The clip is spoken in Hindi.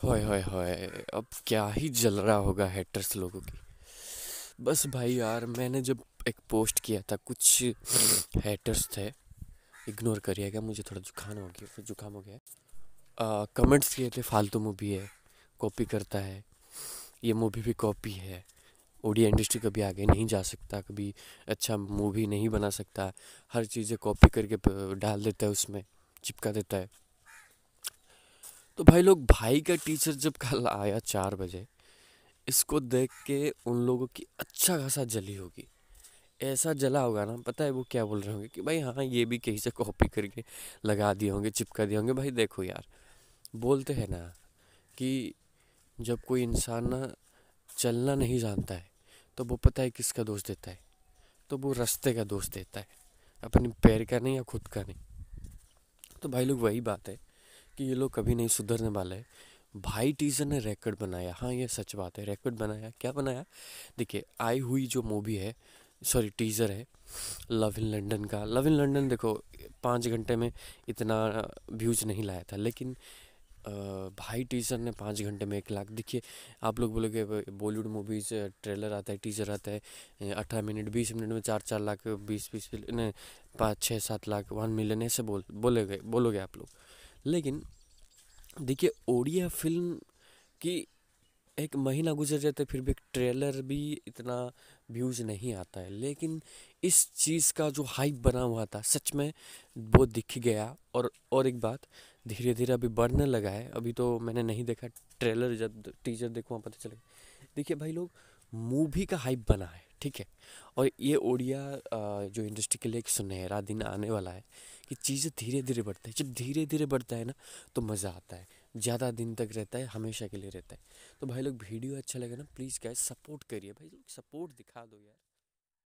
होय होय होय, अब क्या ही जल रहा होगा हेटर्स लोगों की। बस भाई यार, मैंने जब एक पोस्ट किया था, कुछ हेटर्स थे इग्नोर करिएगा मुझे थोड़ा जुकाम हो गया जुकाम हो गया। कमेंट्स किए थे, फालतू मूवी है कॉपी करता है, ये मूवी भी कॉपी है ओडिया इंडस्ट्री कभी आगे नहीं जा सकता, कभी अच्छा मूवी नहीं बना सकता, हर चीज़ें कॉपी करके डाल देता है उसमें, चिपका देता है। तो भाई लोग, भाई का टीचर जब कल आया चार बजे, इसको देख के उन लोगों की अच्छा खासा जली होगी। ऐसा जला होगा ना, पता है वो क्या बोल रहे होंगे कि भाई हाँ ये भी कहीं से कॉपी करके लगा दिए होंगे चिपका दिए होंगे। भाई देखो यार, बोलते हैं ना कि जब कोई इंसान ना चलना नहीं जानता है तो वो पता है किसका दोष देता है? तो वो रास्ते का दोष देता है, अपने पैर का नहीं या खुद का नहीं। तो भाई लोग, वही बात है। कि ये लोग कभी नहीं सुधरने वाले भाई टीजर ने रिकॉर्ड बनाया। हाँ ये सच बात है रिकॉर्ड बनाया। क्या बनाया? देखिए, आई हुई जो मूवी है सॉरी टीज़र है लव इन लंडन का। लव इन लंडन देखो, पाँच घंटे में इतना व्यूज़ नहीं लाया था, लेकिन भाई टीज़र ने पाँच घंटे में एक लाख। देखिए, आप लोग बोलोगे बॉलीवुड मूवीज़ ट्रेलर आता है टीज़र आता है, अठारह मिनट, बीस मिनट में चार चार लाख, बीस बीस पाँच छः सात लाख वन मिलियन ऐसे बोल बोले गए बोलोगे आप लोग। लेकिन, देखिए, ओडिया फ़िल्म की एक महीना गुजर जाता है, फिर भी एक ट्रेलर भी इतना व्यूज़ नहीं आता है। लेकिन इस चीज़ का जो हाइप बना हुआ था, सच में वो दिख गया। और और एक बात धीरे धीरे अभी बढ़ने लगा है। अभी तो मैंने नहीं देखा, ट्रेलर जब टीजर देखूँ, पता चलेगा देखिए भाई लोग मूवी का हाइप बना है। ठीक है। और ये ओडिया जो इंडस्ट्री के लिए एक सुनहरा दिन आने वाला है कि चीज़ें धीरे धीरे बढ़ता है। जब धीरे धीरे बढ़ता है ना तो मज़ा आता है। ज़्यादा दिन तक रहता है, हमेशा के लिए रहता है। तो भाई लोग, वीडियो अच्छा लगे ना, प्लीज़ क्या सपोर्ट करिए। भाई लोग सपोर्ट दिखा दो यार।